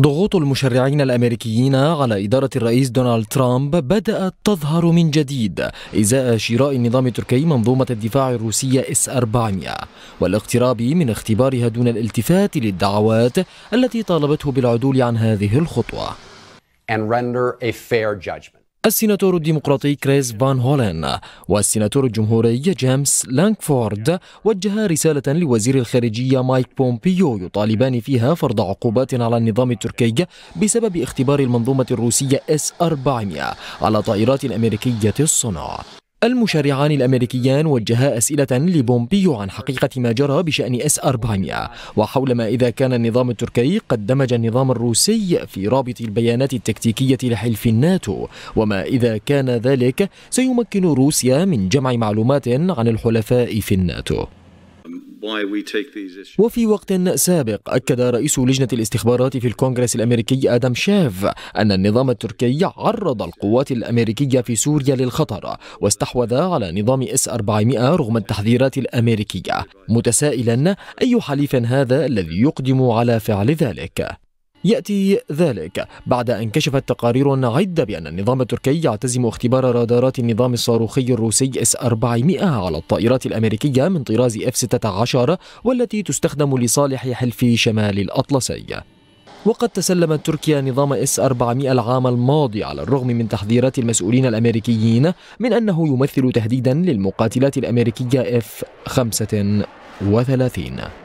ضغوط المشرعين الأمريكيين على إدارة الرئيس دونالد ترامب بدأت تظهر من جديد إزاء شراء النظام التركي منظومة الدفاع الروسية إس 400 والاقتراب من اختبارها دون الالتفات للدعوات التي طالبته بالعدول عن هذه الخطوة. And render a fair judgment. السيناتور الديمقراطي كريس فان هولين والسيناتور الجمهوري جيمس لانكفورد وجها رسالة لوزير الخارجية مايك بومبيو يطالبان فيها فرض عقوبات على النظام التركي بسبب اختبار المنظومة الروسية اس 400 على طائرات أمريكية الصنع المشرعان الأمريكيان وجها أسئلة لبومبيو عن حقيقة ما جرى بشأن اس 400 وحول ما إذا كان النظام التركي قد دمج النظام الروسي في رابط البيانات التكتيكية لحلف الناتو. وما إذا كان ذلك سيمكن روسيا من جمع معلومات عن الحلفاء في الناتو. وفي وقت سابق أكد رئيس لجنة الاستخبارات في الكونغرس الأمريكي آدم شيف أن النظام التركي عرض القوات الأمريكية في سوريا للخطر واستحوذ على نظام إس 400 رغم التحذيرات الأمريكية متسائلا أي حليف هذا الذي يقدم على فعل ذلك. يأتي ذلك بعد أن كشفت تقارير عدة بأن النظام التركي يعتزم اختبار رادارات النظام الصاروخي الروسي إس 400 على الطائرات الأمريكية من طراز إف 16 والتي تستخدم لصالح حلف شمال الأطلسي. وقد تسلمت تركيا نظام إس 400 العام الماضي على الرغم من تحذيرات المسؤولين الأمريكيين من أنه يمثل تهديدا للمقاتلات الأمريكية إف 35